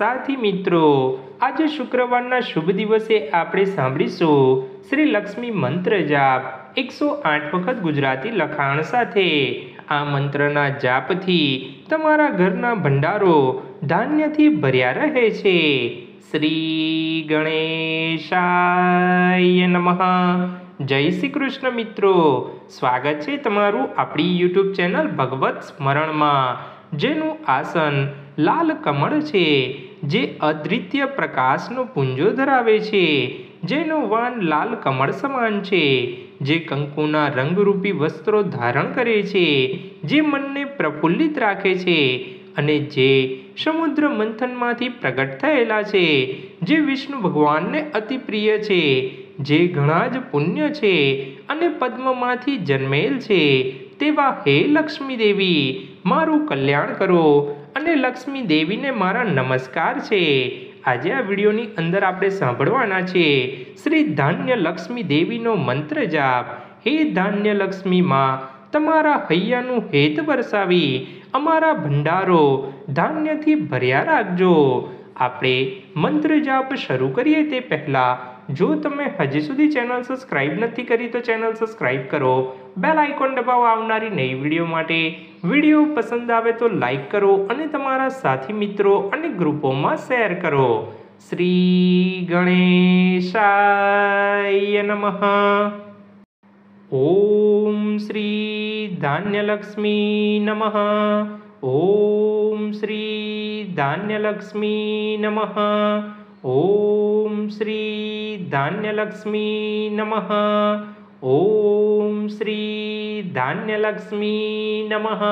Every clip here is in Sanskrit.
સાથી મિત્રો, આજે શુક્રવારના શુભ દિવસે આપણે સાંભળીશું શ્રી લક્ષ્મી મંત્ર જાપ એકસો આઠ વખત ગુજરાતી લખાણ સાથે. આ મંત્રના જાપથી તમારા ઘરના ભંડારો ધાન્યથી ભર્યા રહે છે. શ્રી ગણેશાય નમઃ. જય શ્રી કૃષ્ણ મિત્રો. સ્વાગત છે તમારું આપણી યુટ્યુબ ચેનલ ભગવત સ્મરણમાં, જેનું આસન લાલ કમળ છે. જે અદ્વિતીય પ્રકાશનો પુંજો ધરાવે છે, જેનું વાન લાલ કમળ સમાન છે, જે કંકુના રંગરૂપી વસ્ત્રો ધારણ કરે છે, જે મનને પ્રફુલ્લિત રાખે છે અને જે સમુદ્ર મંથનમાંથી પ્રગટ થયેલા છે, જે વિષ્ણુ ભગવાનને અતિ પ્રિય છે, જે ઘણા જ પુણ્ય છે અને પદ્મમાંથી જન્મેલ છે. તેવા હે લક્ષ્મી દેવી, મારું કલ્યાણ કરો અને લક્ષ્મી દેવીને મારા નમસ્કાર છે. આજે આ વિડીયોની અંદર આપણે સાંભળવાના છે, શ્રી ધાન્ય લક્ષ્મી દેવીનો મંત્ર જાપ. હે ધાન્ય લક્ષ્મીમાં તમારા હૈયાનું હેત વરસાવી, અમારા ભંડારો ધાન્યથી ભર્યા રાખજો. આપણે મંત્ર જાપ શરૂ કરીએ તે પહેલાં જો તમે હજી સુધી ચેનલ સબસ્ક્રાઇબ નથી કરી, તો ચેનલ સબસ્ક્રાઇબ કરો. બેલ આઇકોન દબાવો આવનારી નવી વીડિયો માટે વીડિયો પસંદ આવે તો લાઈક કરો અને તમારા સાથી મિત્રો અને ગ્રુપોમાં શેર કરો. શ્રી ગણેશાય નમઃ. ઓમ શ્રી ધાન્યલક્ષ્મી નમઃ. ઓમ શ્રી ધાન્યલક્ષ્મી નમઃ. ઓમ श्रीधान्यलक्ष्मी नमः। ॐ श्रीधान्यलक्ष्मी नमः।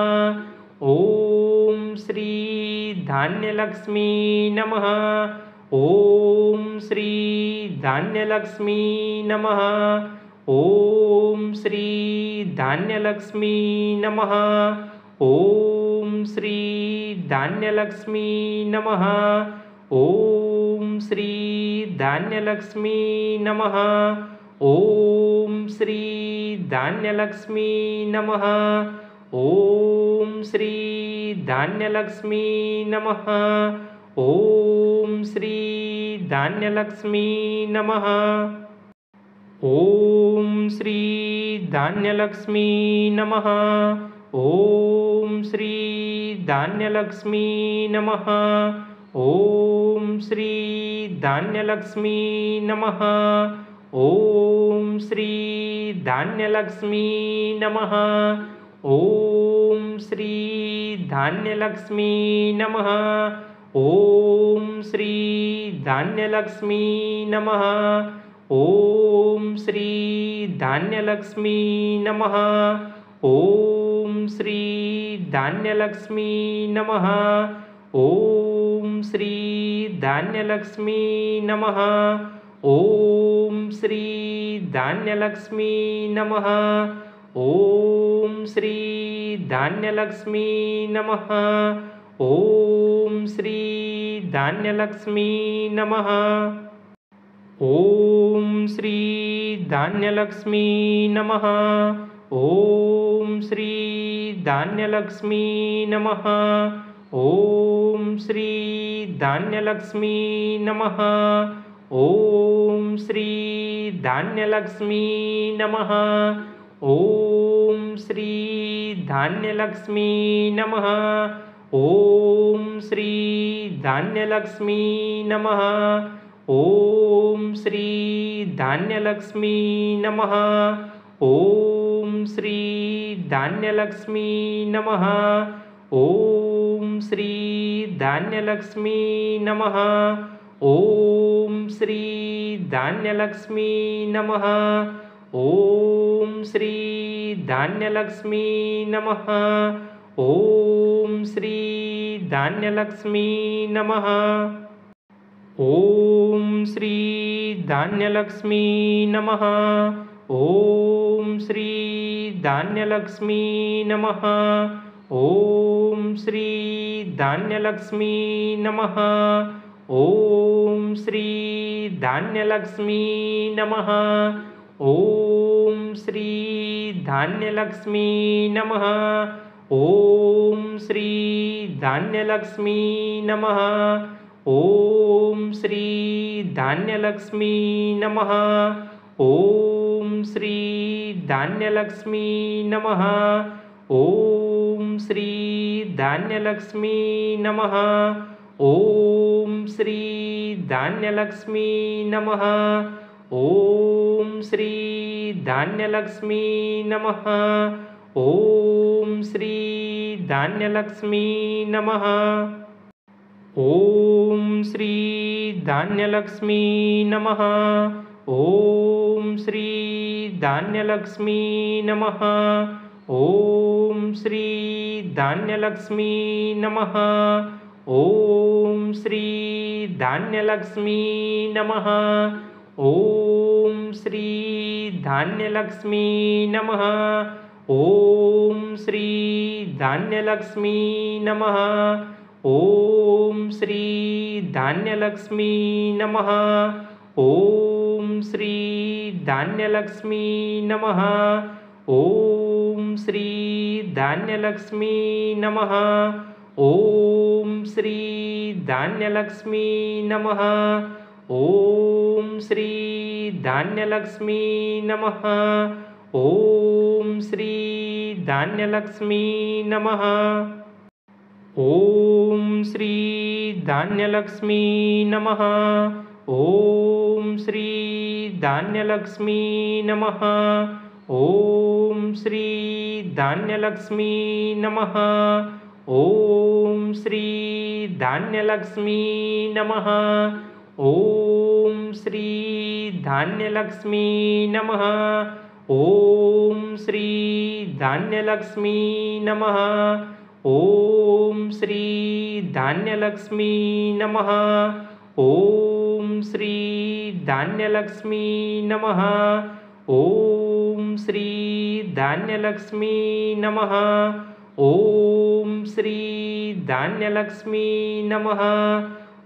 ॐ श्रीधान्यलक्ष्मी नमः। ॐ श्रीधान्यलक्ष्मी नमः। ॐ श्रीधान्यलक्ष्मी नमः। ॐ श्रीधान्यलक्ष्मी नमः। श्री धान्यलक्ष्मी नमः। ॐ श्री धान्यलक्ष्मी नमः। ॐ श्री धान्यलक्ष्मी नमः। ॐ श्री धान्यलक्ष्मी नमः। ॐ श्री धान्यलक्ष्मी नमः। ॐ श्री धान्यलक्ष्मी नमः। ॐ श्री धान्यलक्ष्मी नमः। ॐ श्री धान्यलक्ष्मी नमः। ॐ श्री धान्यलक्ष्मी नमः। ॐ श्री धान्यलक्ष्मी नमः। ॐ श्री धान्यलक्ष्मी नमः। ॐ श्री धान्यलक्ष्मी नमः। श्रीधान्यलक्ष्मी नमः। ॐ श्री दान्यलक्ष्मी नमः। ॐ श्री धान्यलक्ष्मी नमः। ॐ श्री धान्यलक्ष्मी नमः। ॐ श्री धान्यलक्ष्मी नमः। ॐ श्री धान्यलक्ष्मी नमः। ॐ श्री धान्यलक्ष्मी नमः। ॐ श्री धान्यलक्ष्मी नमः। ॐ श्री धान्यलक्ष्मी नमः। ॐ श्री धान्यलक्ष्मी नमः। ॐ श्री धान्यलक्ष्मी नमः। ॐ श्री धान्यलक्ष्मी नमः। ॐ श्रीधान्यलक्ष्मी नमः। ॐ श्री धान्यलक्ष्मी नमः। ॐ श्री धान्यलक्ष्मी नमः। ॐ श्री धान्यलक्ष्मी नमः। ॐ श्री धान्यलक्ष्मी नमः। ॐ श्री धान्यलक्ष्मी नमः। ॐ श्री धान्यलक्ष्मी नमः। ॐ श्री धान्यलक्ष्मी नमः। ॐ श्री धान्यलक्ष्मी नमः। ॐ श्री धान्यलक्ष्मी नमः। ॐ श्री धान्यलक्ष्मी नमः। ॐ श्री धान्यलक्ष्मी नमः। ॐ श्री धान्यलक्ष्मी नमः। ॐ श्री धान्यलक्ष्मी नमः। ॐ श्री धान्यलक्ष्मी नमः। ॐ श्री धान्यलक्ष्मी नमः। ॐ श्री धान्यलक्ष्मी नमः। ॐ श्री धान्यलक्ष्मी नमः ॐ श्री धान्यलक्ष्मी नमः। ॐ श्री धान्यलक्ष्मी नमः। ॐ श्री धान्यलक्ष्मी नमः। ॐ श्री धान्यलक्ष्मी नमः। ॐ श्री धान्यलक्ष्मी नमः। ॐ श्री धान्यलक्ष्मी नमः। ॐ श्री धान्यलक्ष्मी नमः। ॐ श्री धान्यलक्ष्मी नमः। ॐ श्री धान्यलक्ष्मी नमः। ॐ श्री धान्यलक्ष्मी नमः। ॐ श्री धान्यलक्ष्मी नमः। ॐ श्री धान्यलक्ष्मी नमः ॐ श्री धान्यलक्ष्मी नमः। ॐ श्री धान्यलक्ष्मी नमः। ॐ श्री धान्यलक्ष्मी नमः। ॐ श्री धान्यलक्ष्मी नमः। ॐ श्री धान्यलक्ष्मी नमः। ॐ श्री धान्यलक्ष्मी नमः। ॐ श्री धान्यलक्ष्मी नमः। ॐ श्री धान्यलक्ष्मी नमः।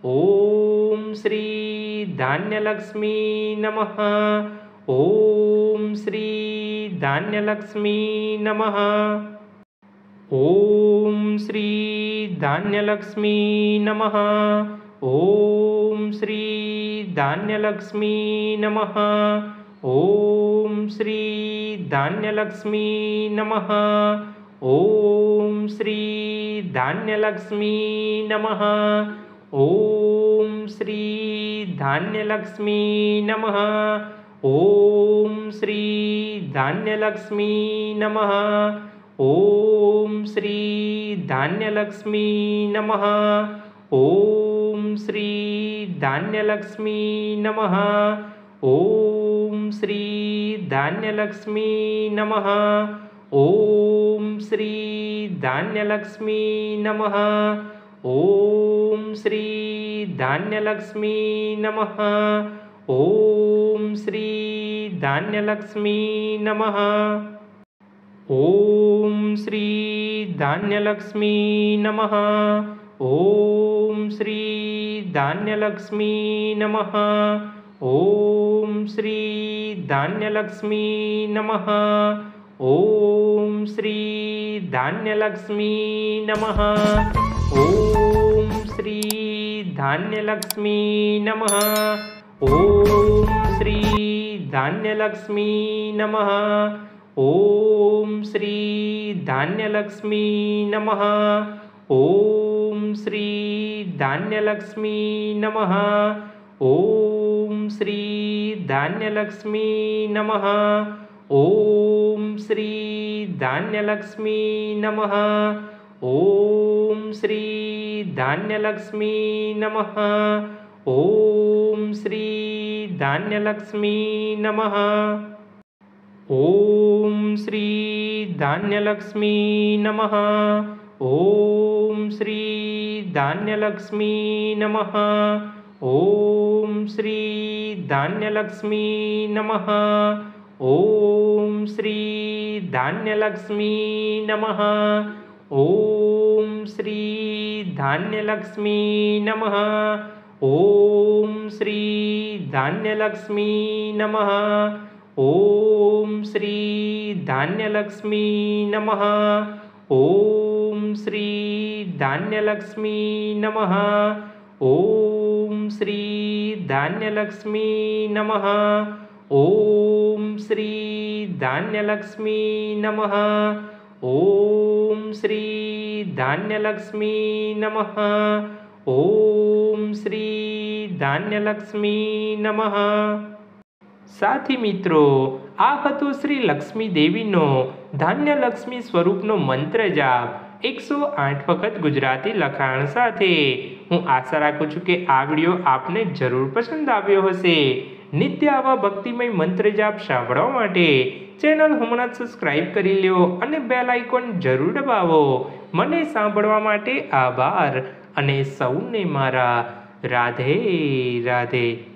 ॐ श्री धान्यलक्ष्मी नमः। ॐ श्री धान्यलक्ष्मी नमः। ॐ श्री धान्यलक्ष्मी नमः। ॐ श्री धान्यलक्ष्मी नमः। ॐ श्री धान्यलक्ष्मी नमः। ॐ श्री धान्यलक्ष्मी नमः। ॐ श्री धान्यलक्ष्मी नमः। ॐ श्री धान्यलक्ष्मी नमः। ॐ श्री धान्यलक्ष्मी नमः। ॐ श्री धान्यलक्ष्मी नमः। ॐ श्री धान्यलक्ष्मी नमः। ॐ श्री धान्यलक्ष्मी नमः। ॐ श्री धान्यलक्ष्मी नमः। ॐ श्री धान्यलक्ष्मी नमः। ॐ श्री धान्यलक्ष्मी नमः। ॐ श्री धान्यलक्ष्मी नमः ॐ श्री धान्यलक्ष्मी नमः। ॐ श्री धान्यलक्ष्मी नमः। ॐ श्री धान्यलक्ष्मी नमः। ॐ श्री धान्यलक्ष्मी नमः। ॐ श्री धान्यलक्ष्मी नमः। ॐ श्री धान्यलक्ष्मी नमः। ॐ श्री धान्यलक्ष्मी नमः। ॐ श्री धान्यलक्ष्मी नमः। ॐ श्री धान्यलक्ष्मी नमः। ॐ श्री धान्यलक्ष्मी नमः। ॐ श्री धान्यलक्ष्मी नमः। ॐ श्री धान्यलक्ष्मी नमः। ॐ श्री धान्यलक्ष्मी नमः। ॐ श्री धान्यलक्ष्मी नमः। ॐ श्री धान्यलक्ष्मी नमः। ॐ श्री धान्यलक्ष्मी नमः। ॐ श्री धान्यलक्ष्मी नमः। ॐ श्री धान्यलक्ष्मी नमः શ્રી ધાન્યલક્ષ્મી નમઃ ઓમ શ્રી ધાન્યલક્ષ્મી નમઃ ઓમ શ્રી ધાન્યલક્ષ્મી નમઃ ઓમ શ્રી ધાન્યલક્ષ્મી નમઃ સાથી મિત્રો આ હતો શ્રી લક્ષ્મી દેવીનો ધાન્યલક્ષ્મી સ્વરૂપનો મંત્ર જાપ. એકસો આઠ વખત ગુજરાતી લખાણ સાથે. હું આશા રાખું છું કે આ વીડિયો આપને જરૂર પસંદ આવ્યો હશે. નિત્ય આવા ભક્તિમય મંત્ર જાપ સાંભળવા માટે ચેનલ હમણાં જ સબસ્ક્રાઈબ કરી લ્યો અને બેલ આઇકોન જરૂર દબાવો. મને સાંભળવા માટે આભાર અને સૌને મારા રાધે રાધે.